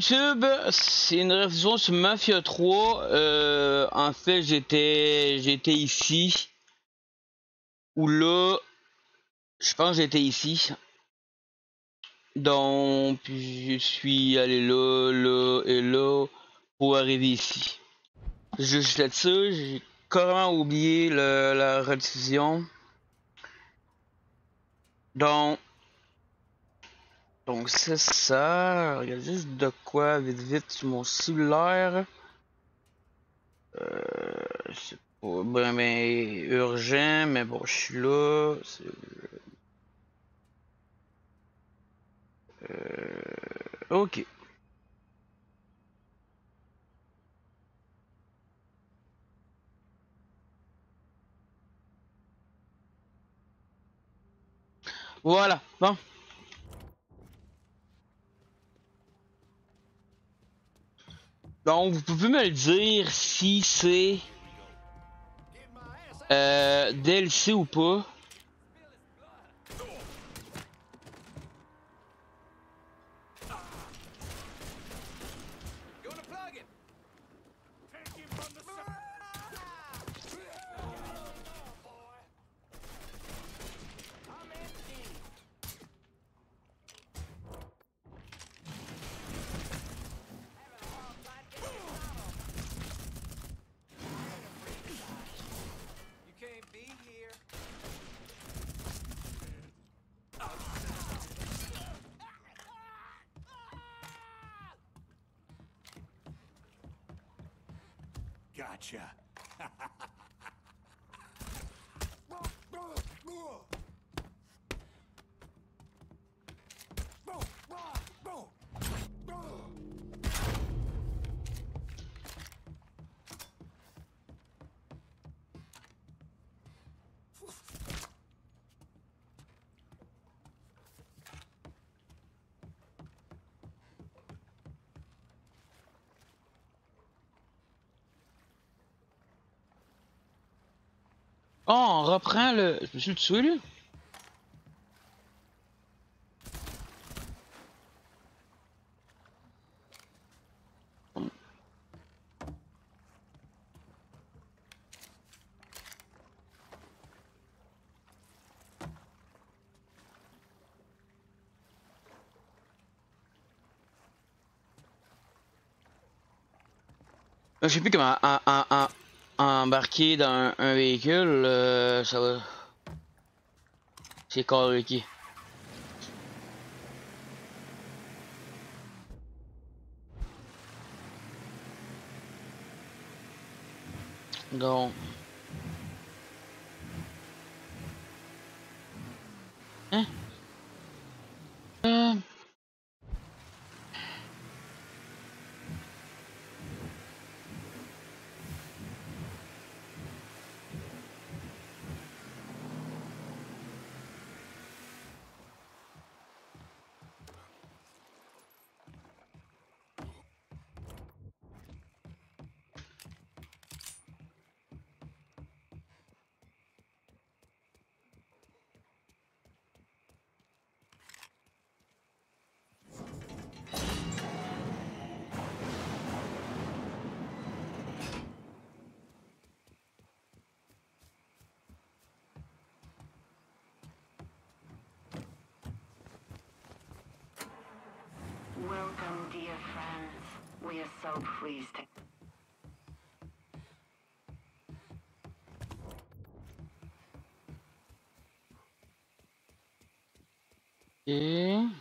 YouTube, c'est une révision sur Mafia 3. Euh, en fait, j'étais j'étais ici. Ou là, je pense que j'étais ici. Donc, je suis allé là, là et là pour arriver ici. Juste là-dessus, j'ai carrément oublié le, la rediffusion. Donc, donc c'est ça. Regarde juste de quoi vite vite sur mon cellulaire. Euh, c'est pas ben, urgent, mais bon, je suis là. Euh, ok. Voilà, bon. Donc, vous pouvez me le dire si c'est euh, DLC ou pas. Gotcha. Oh, on reprend le. Je me suis tué, lui? Je sais plus comment en- embarquer dans un, véhicule, euh, ça va. C'est compliqué. Donc. Welcome, dear friends. We are so pleased to Et...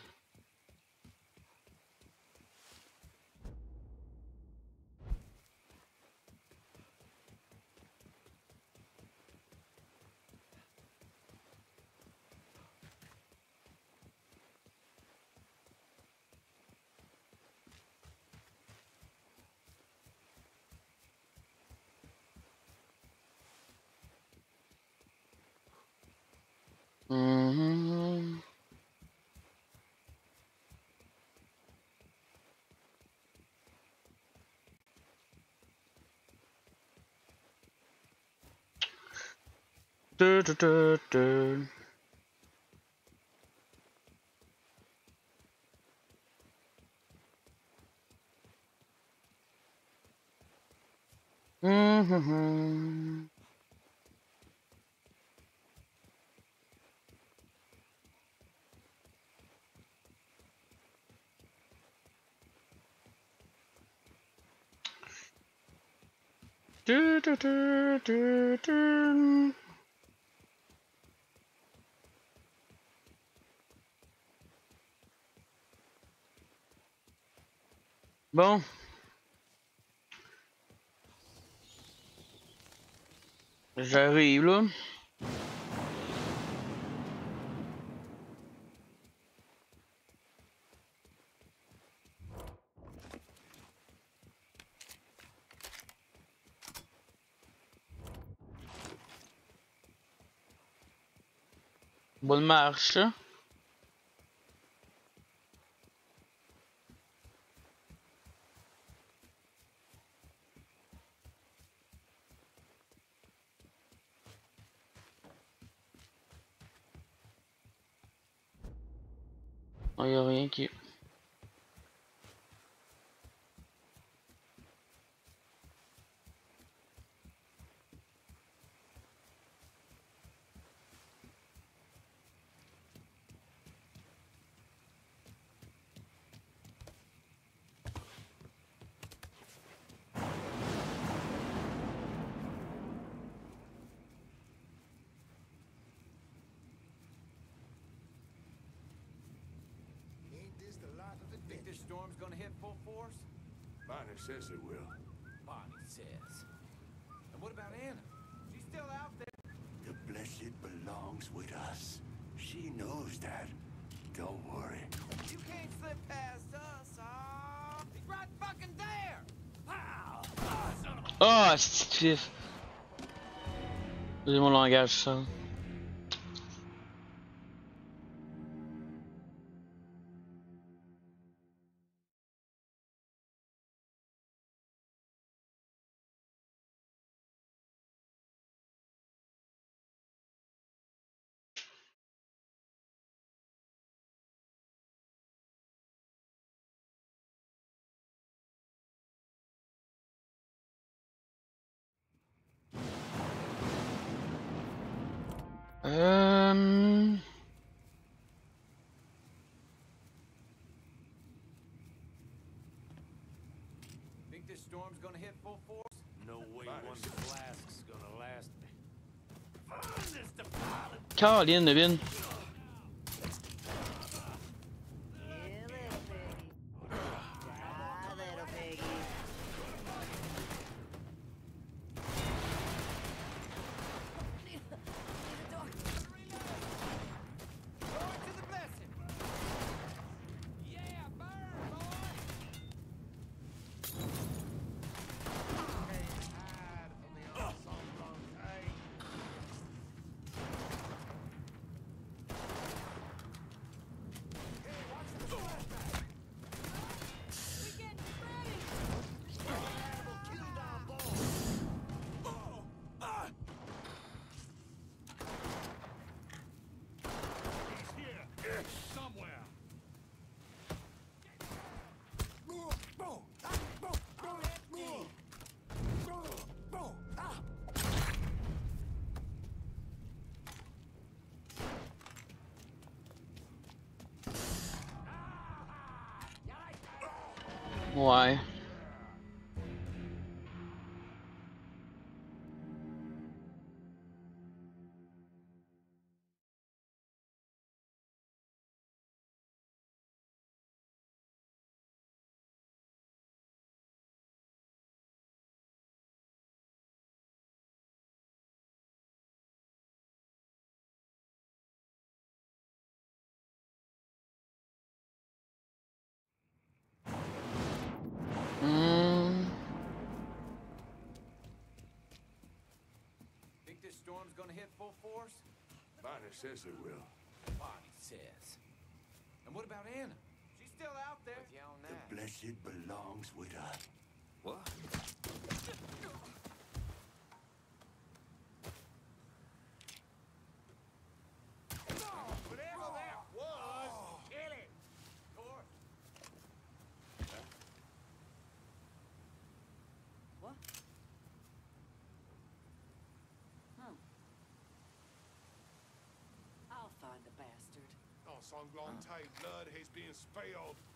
Mm-hmm. hmm. Du, du, du. Bon. J'arrive là. Marche. Says it will. Bonnie says. And what about Anna? She's still out there. The blessed belongs with us. She knows that. Don't worry. You can't slip past us, ah! He's right fucking there! Pow! Ah, son of a... Ah, c'est fif. C'est mon langage, ça. Euh... 卡瓦林那边 Ouais. Storm's gonna hit full force? Bonnie says it will. Bonnie says. And what about Anna? She's still out there. With you on The blessed belongs with us. What? Whatever that was, kill it! Or What? Sanglante blood has been spilled.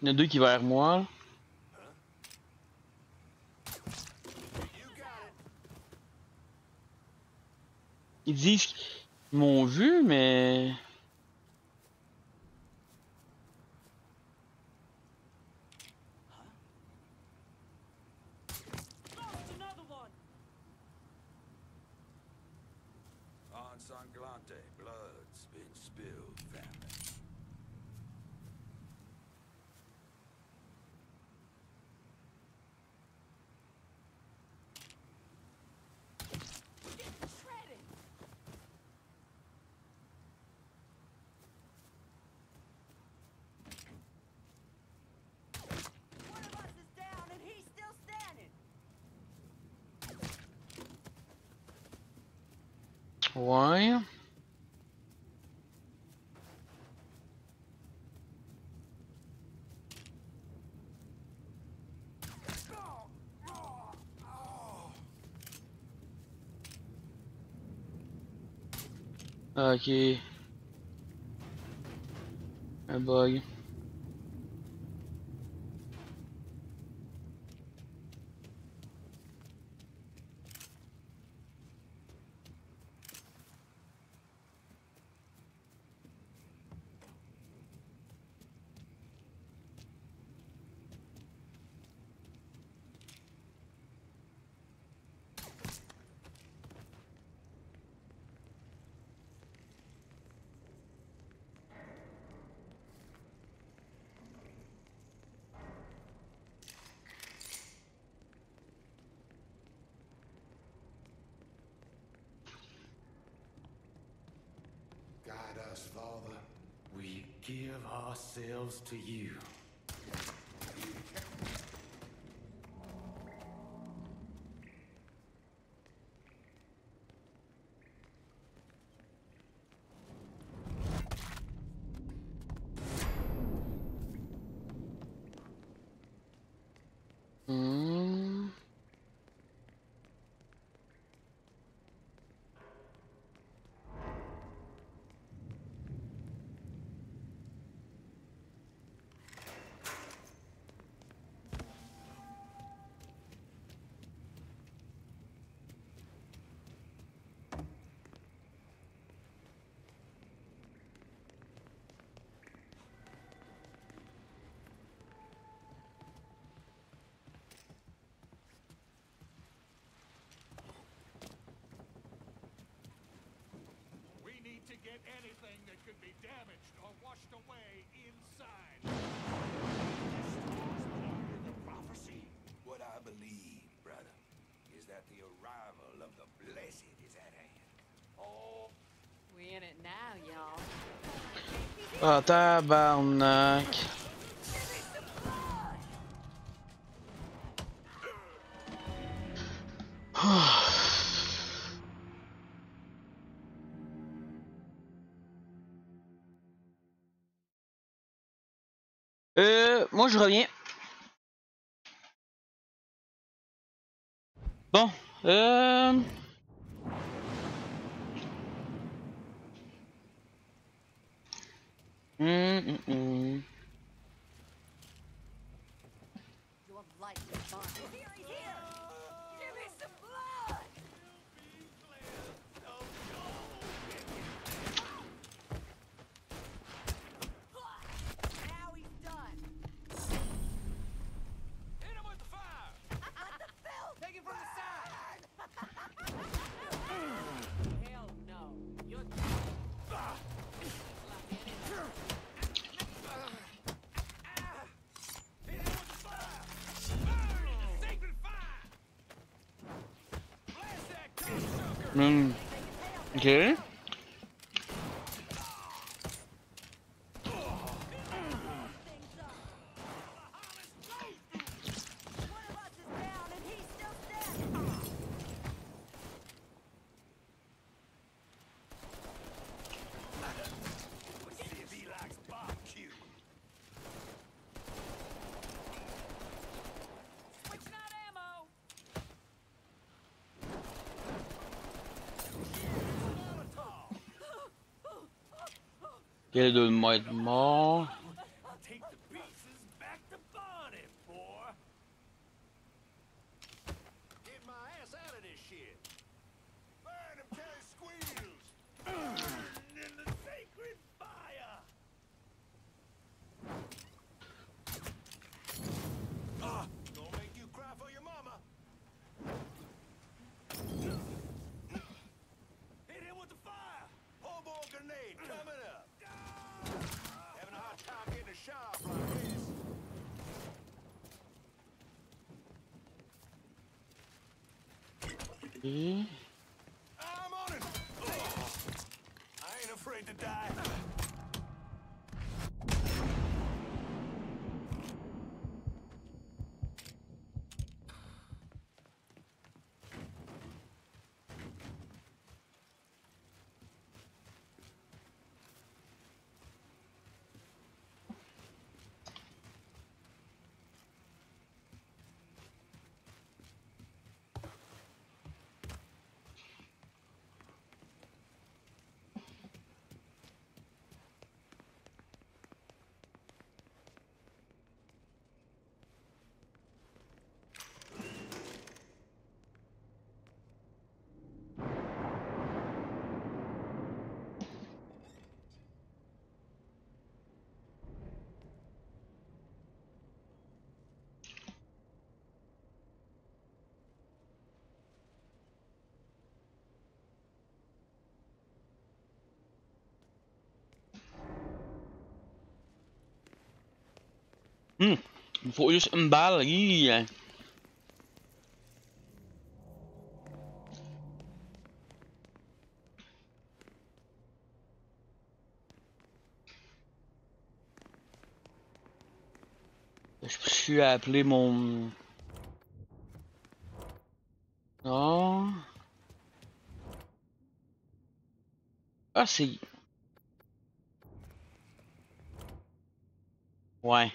Il y en a deux qui vers moi. Ils disent qu'ils m'ont vu, mais. Ok. Un bug. Give ourselves to you. Hmm. We need to get anything that could be damaged or washed away inside. The prophecy. What I believe, brother, is that the arrival of the blessed is at hand. Oh, We in it now, y'all. Ah, tabarnak. Euh, moi je reviens. Bon, euh... Hum, hum, Mm. Okay. Il est de more. 咦 Mmh. Il faut juste une balle. Hein. Je suis à appeler mon... Non. Ah, c'est... Ouais.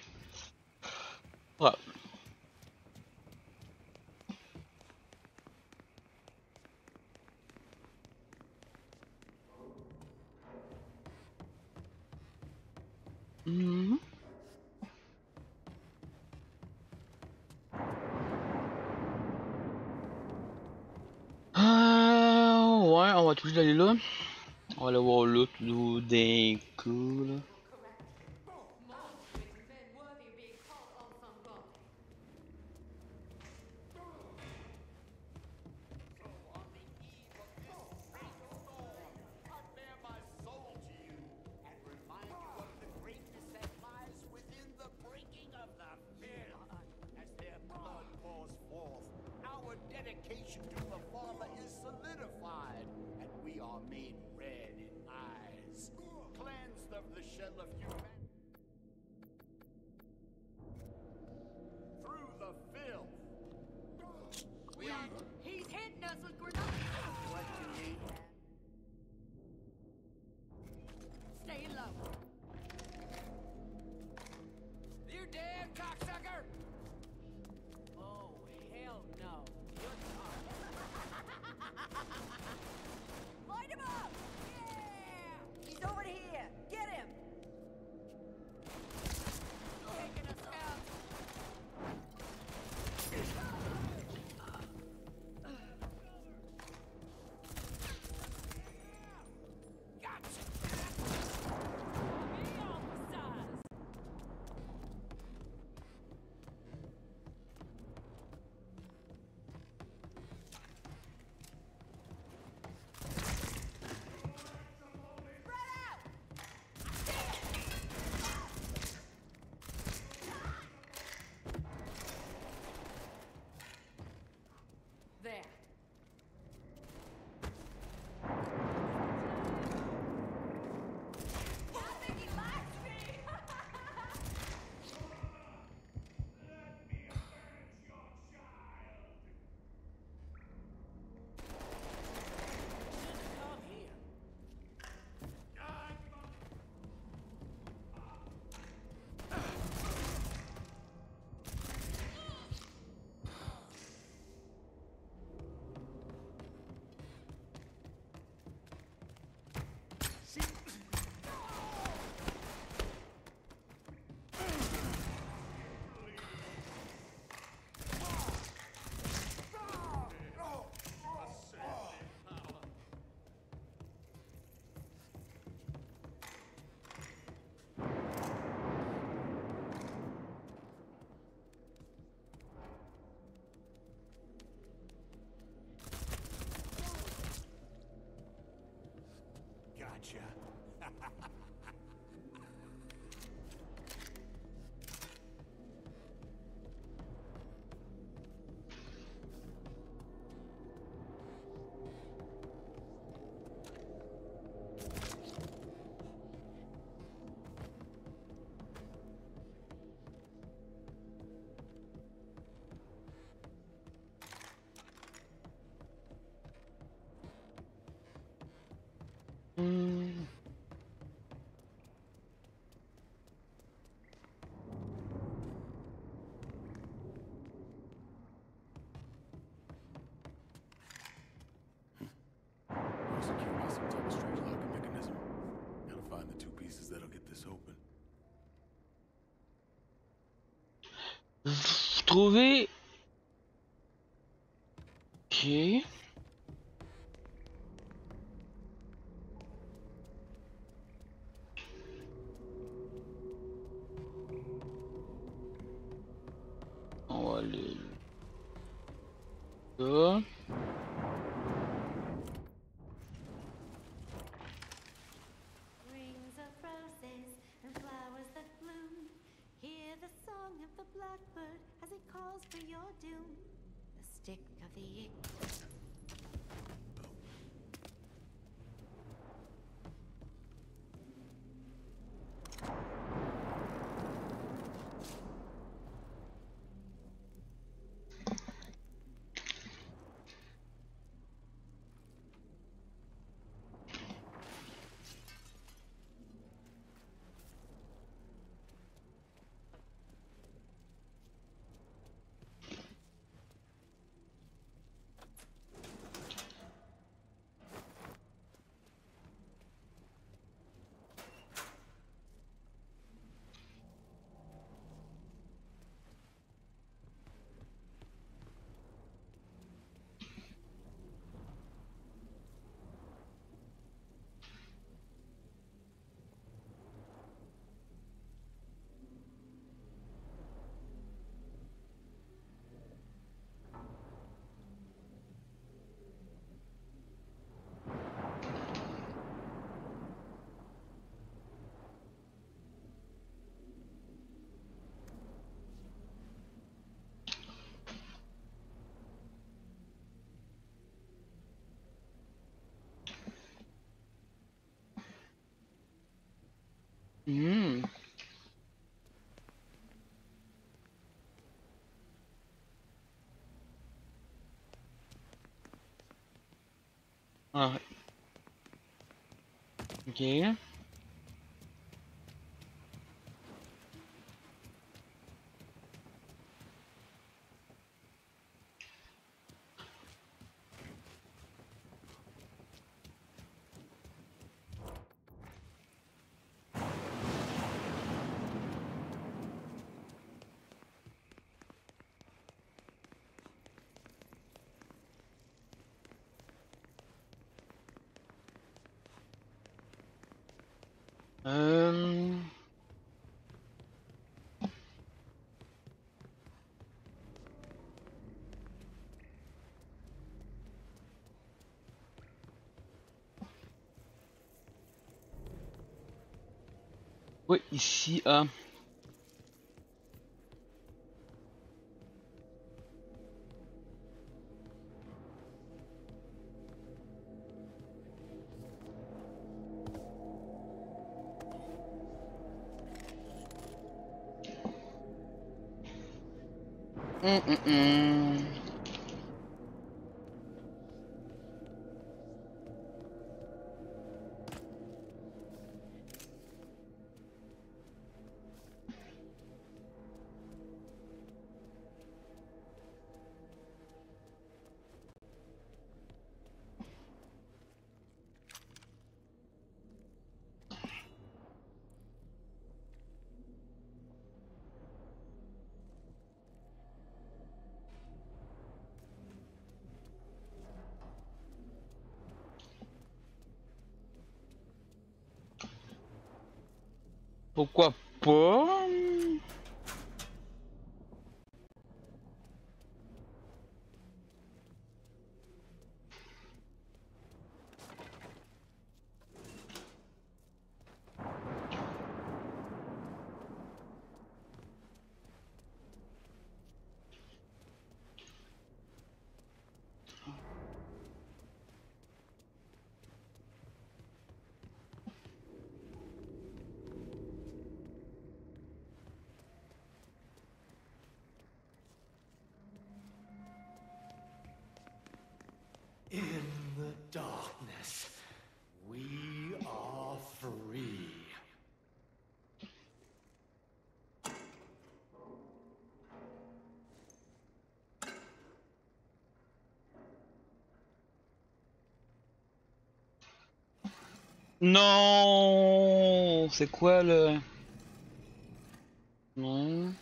at. trouver Mm. Uh, okay. Ouais, ici à. Mmh, mmh. o copo? Non. C'est quoi le... Non...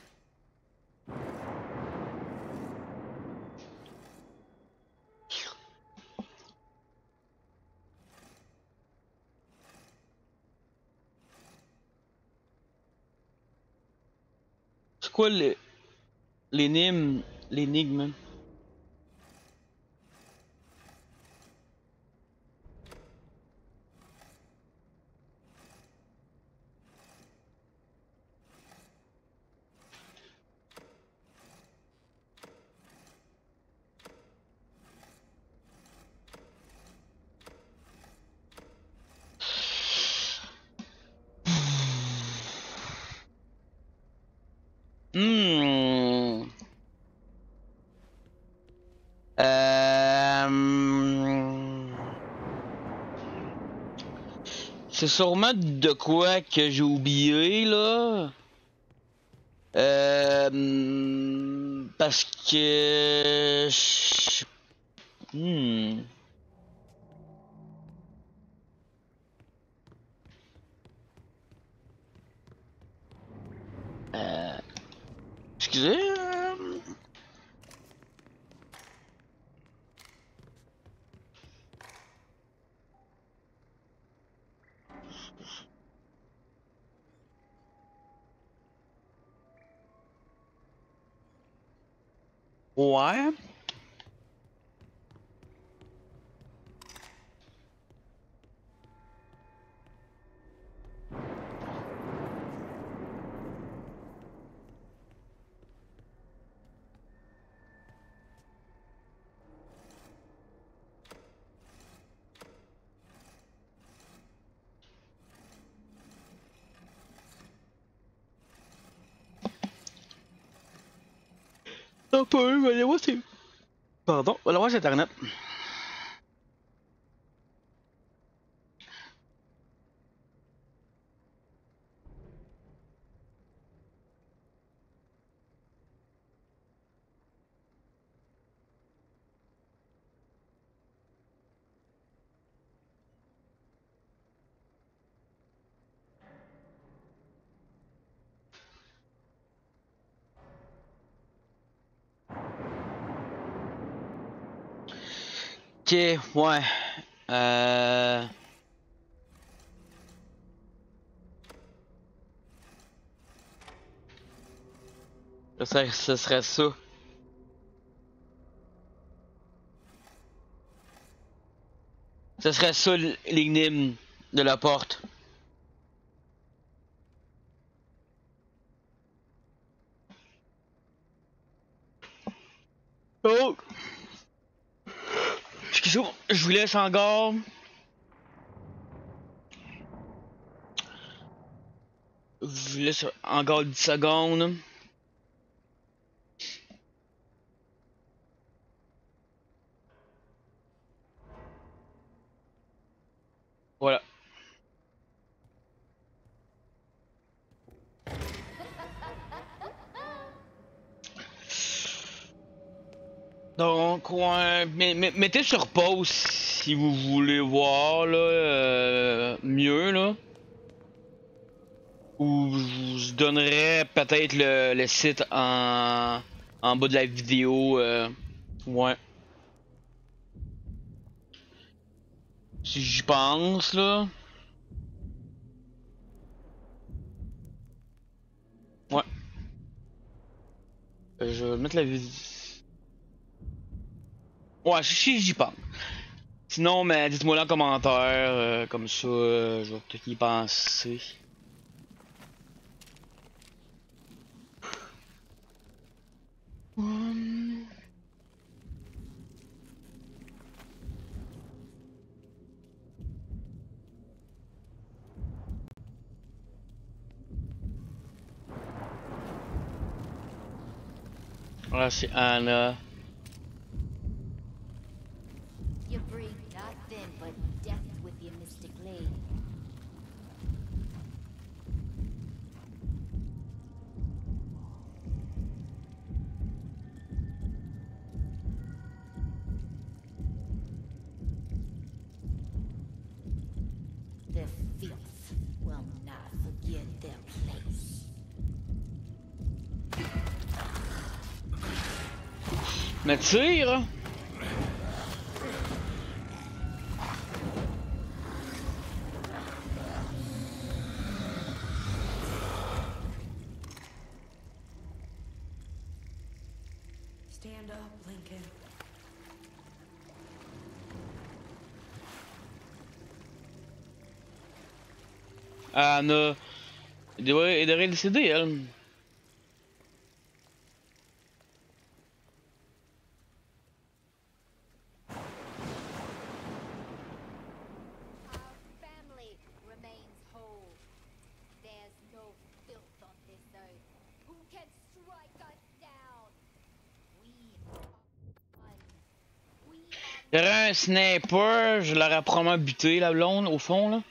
C'est quoi l'énigme? L'énigme? Sûrement de quoi que j'ai oublié là. Euh... Parce que... Hmm. Euh... Excusez. euh, Ouais. Un peu, allez voir c'est. Pardon, allez voir c'est internet. Ouais. Euh... Serait, ce serait ça. Ce serait ça l'énigme de la porte. Oh! Excusez-moi, je vous laisse en garde. Je vous laisse en garde 10 secondes. Donc, ouais, mettez sur pause si vous voulez voir là, euh, mieux là. Ou je vous donnerai peut-être le, le site en, en bas de la vidéo. euh, ouais. Si j'y pense là. Ouais. Euh, Je vais mettre la vidéo. Ouais, si si j'y pense. Sinon, mais dites-moi là en commentaire, euh, comme ça, euh, je vais peut-être y penser. Hum. Voilà, c'est Anna. Mais tire hein. Anna. Il devrait, il devrait décéder, elle. Hein. un sniper, je l'aurais probablement buté, la blonde, au fond, là.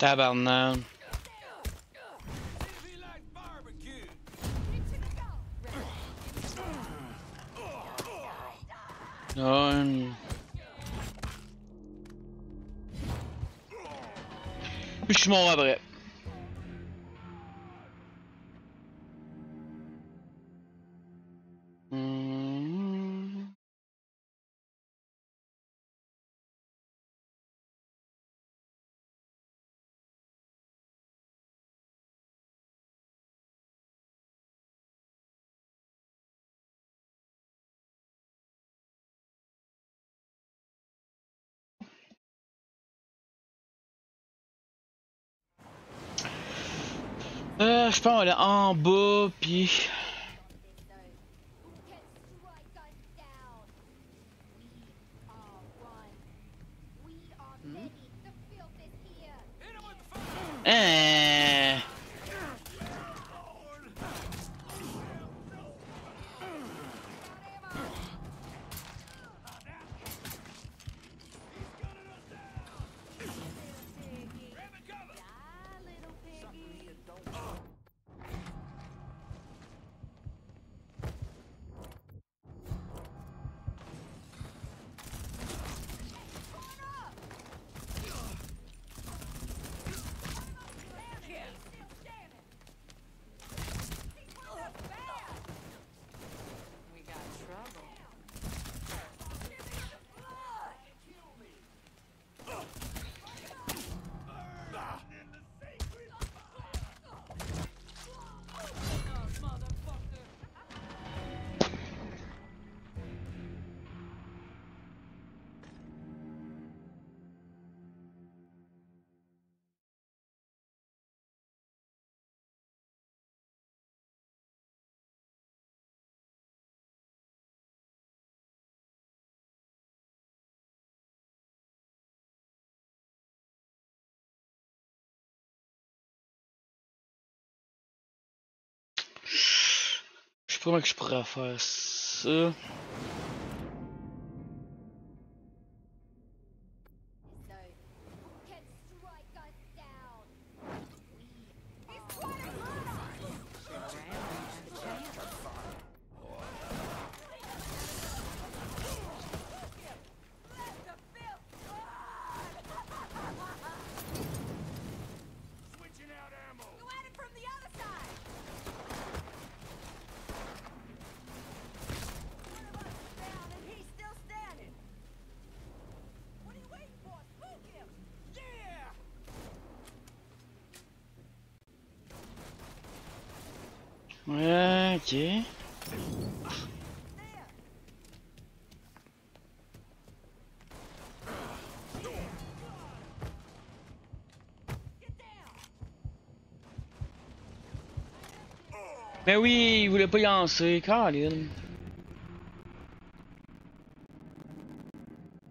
Dab unknown. Nein. Ich mache aber. Euh, je pense, on est en bas, puis... Sprungsprecher ist. Äh Mais oui, il voulait pas y lancer, Caroline.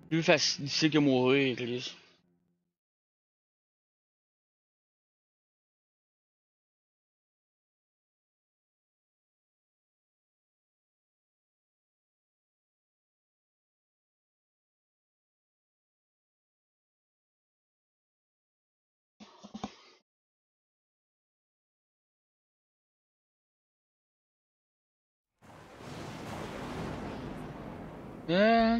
Plus facile que mourir, Chris. Euh...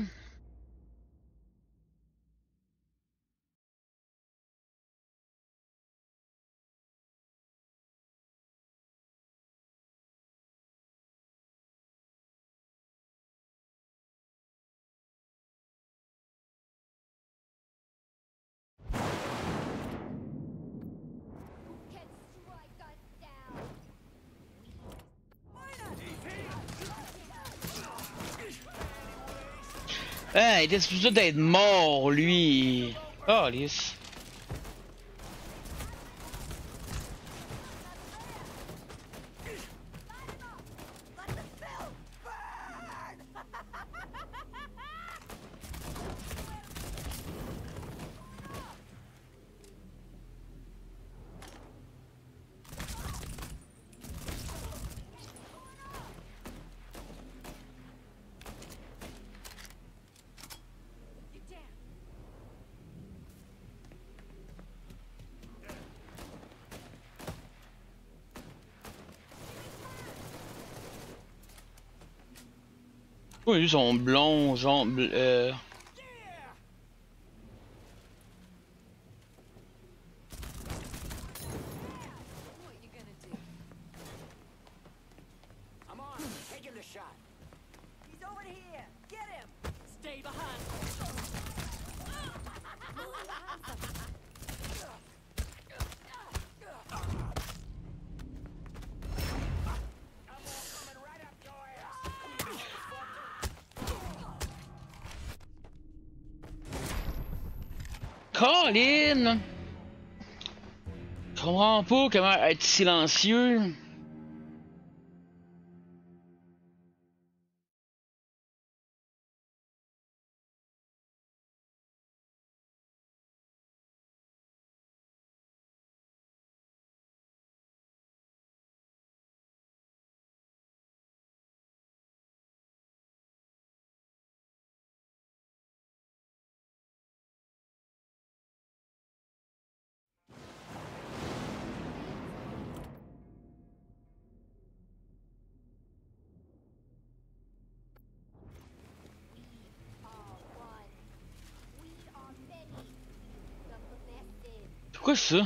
Ah, il était supposé d'être mort, lui. Oh, lisse. Pourquoi lui son blond, genre. Euh... Colin! Je comprends pas comment être silencieux. Neyse.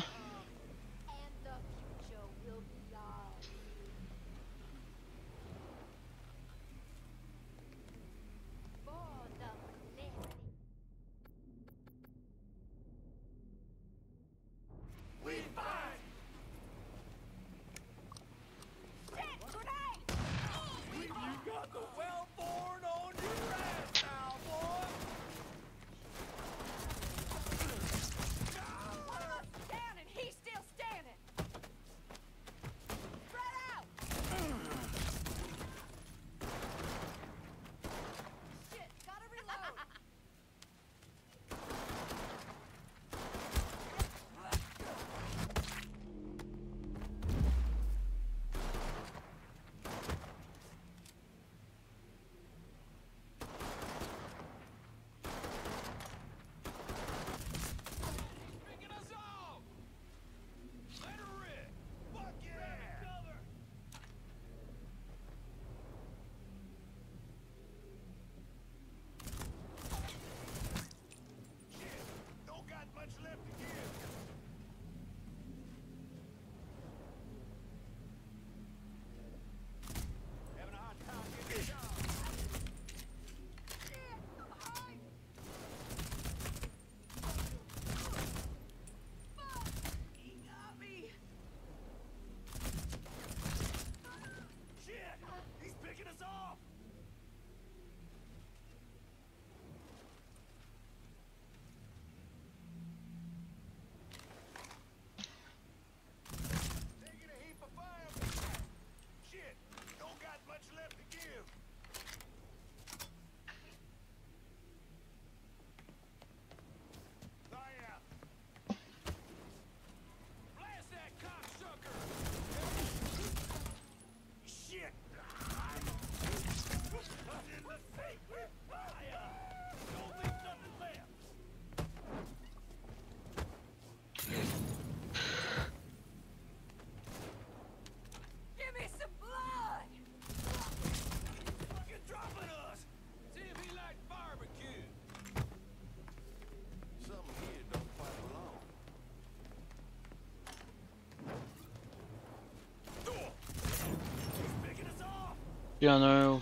Yeah, no.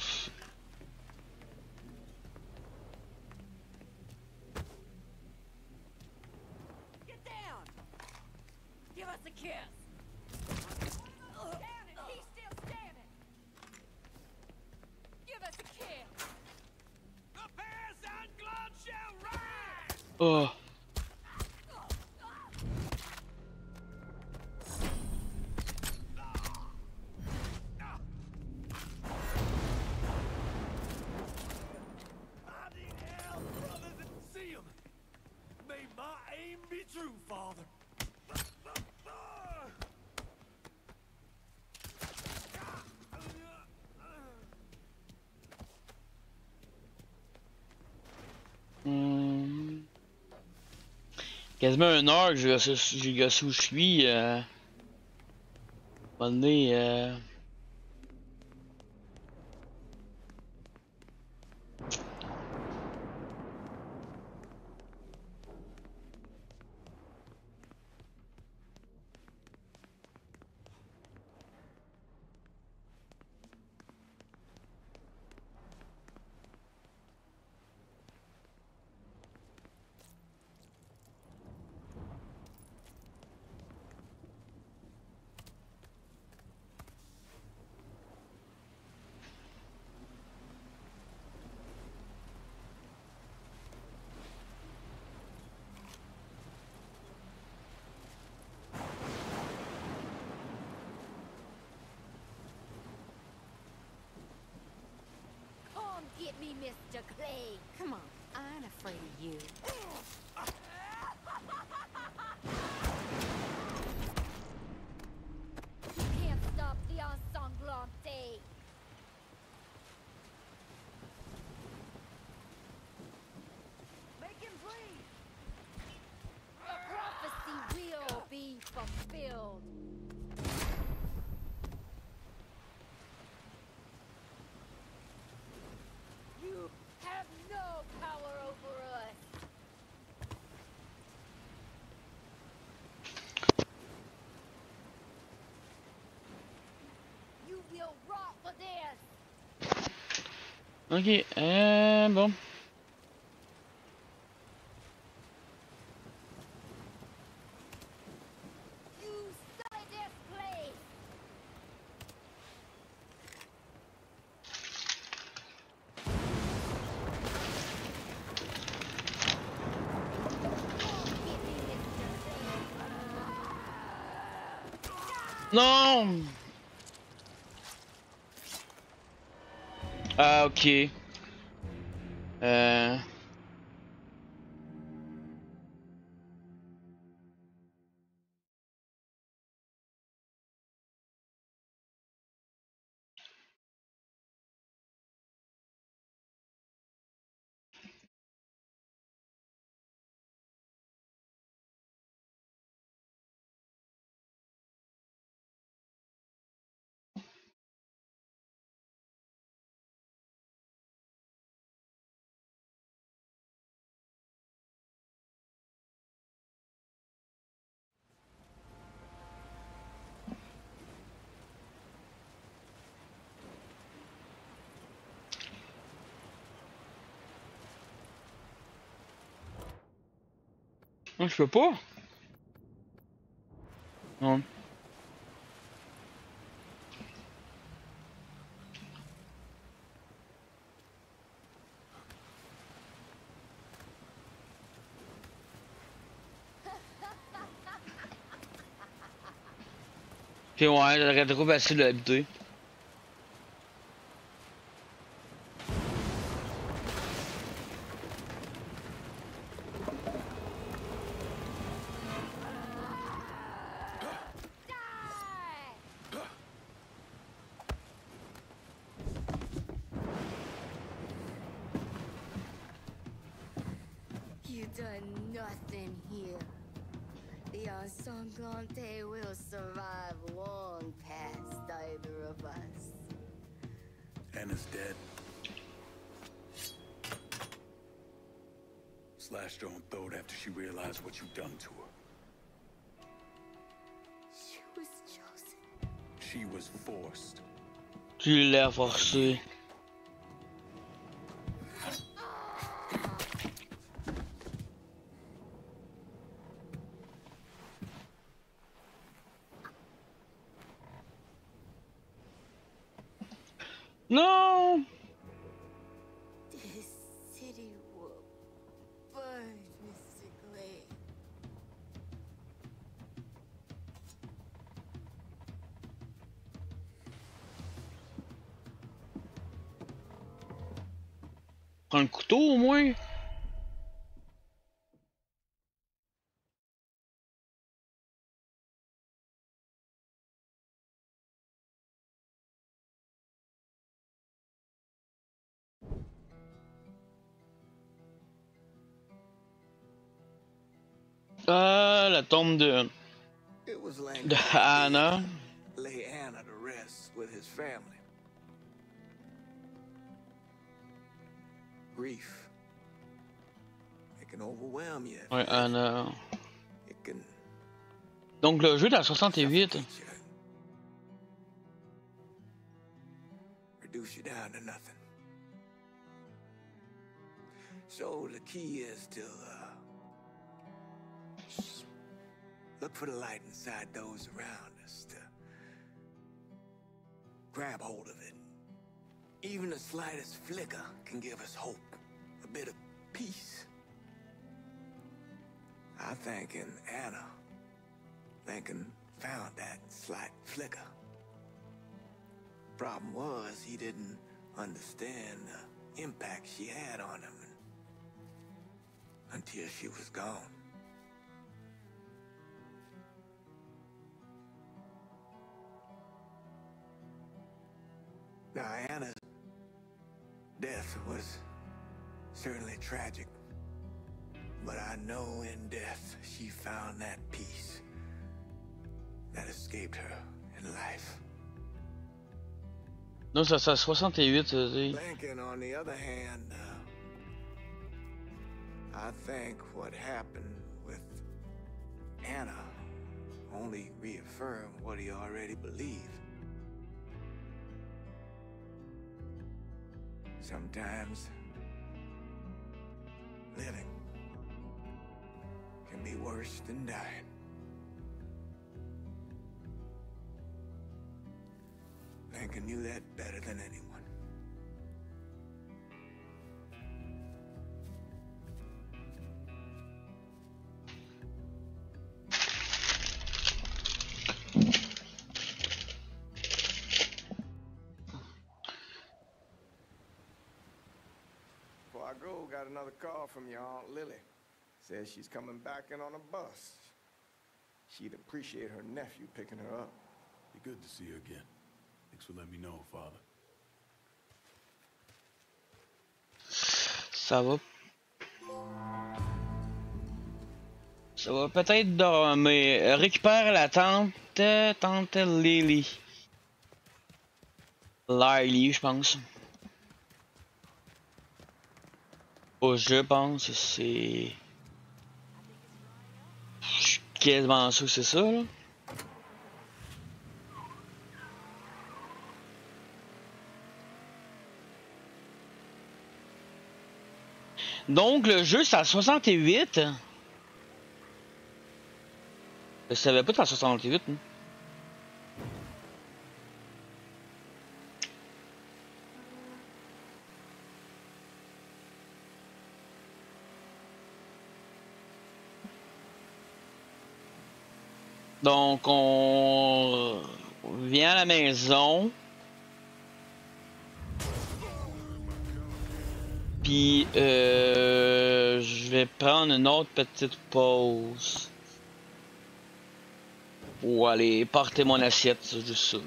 Get down. Give us a kiss. Standing. He's still standing. Give us a kiss. The peasant blood shall rise. Oh. quasiment une heure que je gosse où je suis. Euh... Bonne année, euh... Aqui, é bom. Não! Ah, ok. É... Je peux pas. Non. Ok, ouais, j'aurais trop facile de l'habiter. Tu l'as forcé. Ah, la tombe de, It was Langdon de Hannah. lay Anna to rest with his family. Grief. It can overwhelm you. Ouais, Hannah. It can Donc le jeu est à 68. suffocate you. Reduce you down to nothing. So the key is to uh, s- look for the light inside those around us to grab hold of it. Even the slightest flicker can give us hope, a bit of peace. I think in Anna, Lincoln found that slight flicker. Problem was, he didn't understand the impact she had on him until she was gone. Now, Anna's death was certainly tragic, but I know in death she found that peace that escaped her in life. Non, ça à 68. ça, Lincoln, on the other hand, uh, I think what happened with Anna only reaffirmed what he already believed. Sometimes living can be worse than dying. Lincoln knew that better than anyone. Another call from your Aunt Lily. Says she's coming back in on a bus. She'd appreciate her nephew picking her up. Be good to see you again. Thanks for letting me know, Father. Ça va. Ça va peut-être dormir. Récupère la tante. Tante Lily. Lily, je pense. Oh, je pense, c'est. Je suis quasiment sûr que c'est ça, là. Donc, le jeu, c'est à 68. Je savais pas que à 68. hein. Donc, on viens à la maison. Puis, euh, je vais prendre une autre petite pause. Pour aller porter mon assiette, juste ça.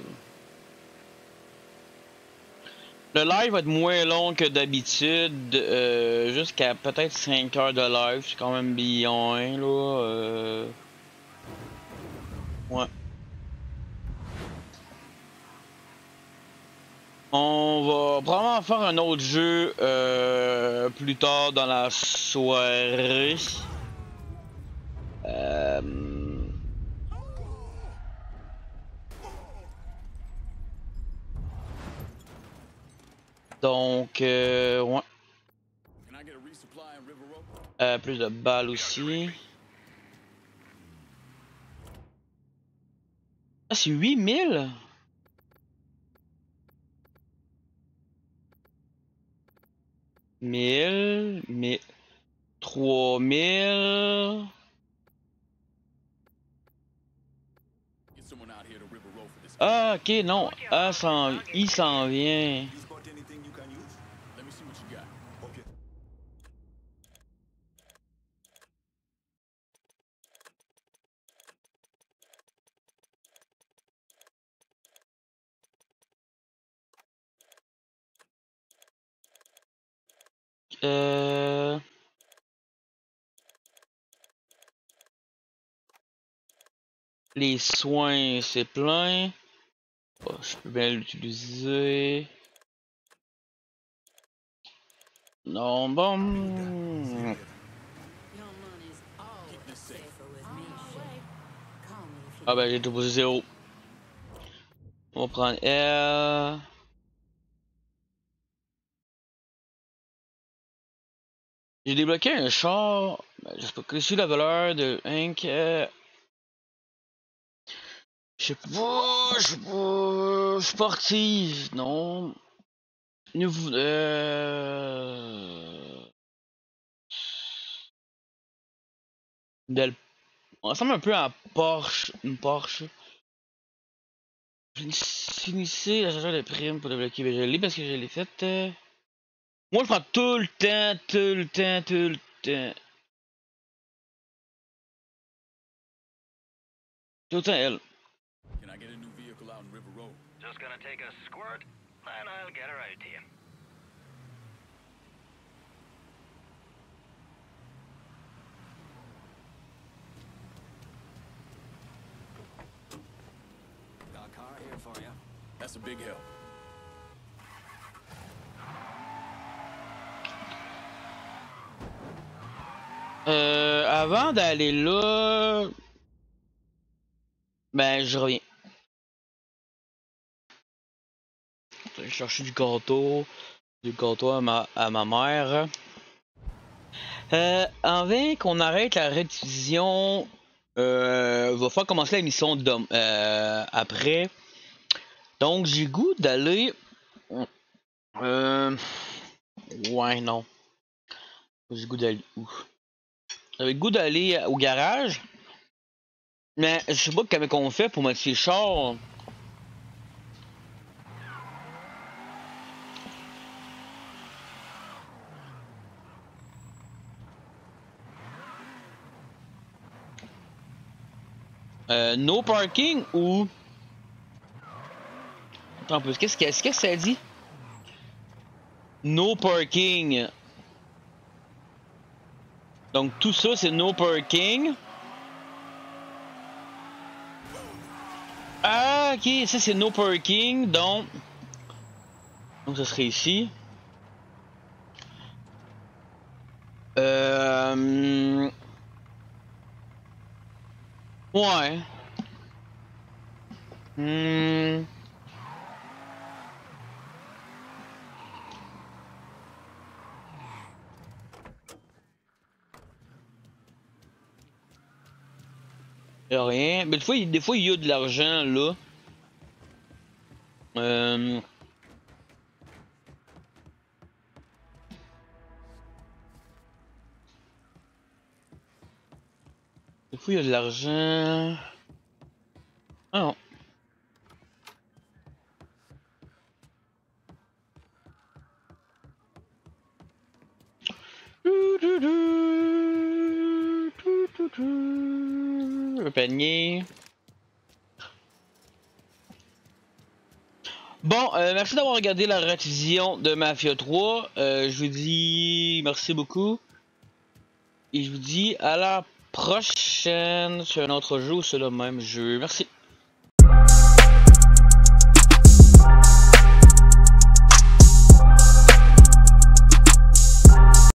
Le live va être moins long que d'habitude, euh, jusqu'à peut-être 5 heures de live, c'est quand même bien, là. Euh... On va probablement faire un autre jeu euh, plus tard dans la soirée. Euh... Donc, euh, ouais. Plus de balles aussi. Ah, c'est 8000? Mille, mille, trois mille. Get someone out here to River Road for this. Ah, ok, non. Ah, il s'en vient. You spot anything you can use? Let me see what you got. Okay. Euh... Les soins, c'est plein. Oh, je peux bien l'utiliser. Non, bon. Ah ben, j'ai tout posé zéro. On va prendre R. J'ai débloqué un char. Ben, je sais pas que c'est la valeur de Inc. euh, Je sais pas, je sais. Sportive, non. Nouveau. Euh. On ressemble un peu à un Porsche. Une Porsche. Finissez la chargeur de primes pour débloquer. Je l'ai parce que je l'ai faite. Moi, je prends tout le temps, tout le temps, tout le temps. Tout le temps, elle. Can I get a new vehicle out in River Road? Just gonna take a squirt, and I'll get her out to you. Got a car here for you. That's a big help. Euh, avant d'aller là, ben je reviens. Je chercher du gâteau, du gâteau à ma, à ma mère. Euh, avant qu'on arrête la rediffusion, euh, va falloir commencer la mission euh, après. Donc j'ai goût d'aller. Euh, ouais non. J'ai goût d'aller où? J'avais le goût d'aller au garage. Mais je sais pas comment on fait pour mettre ces chars. Euh, no parking ou? Attends un peu, qu'est-ce que, qu'est-ce que ça dit? No parking. Donc tout ça c'est no parking. Ah ok, ça c'est no parking, donc. Donc ça serait ici. Euh... Ouais. Hmm. Rien. Mais des fois, il- des fois, il y a de l'argent là. Euh... Des fois, il y a de l'argent. Ah. Bon, euh, merci d'avoir regardé la révision de Mafia 3. Euh, je vous dis merci beaucoup. Et je vous dis à la prochaine sur un autre jeu ou sur le même jeu. Merci.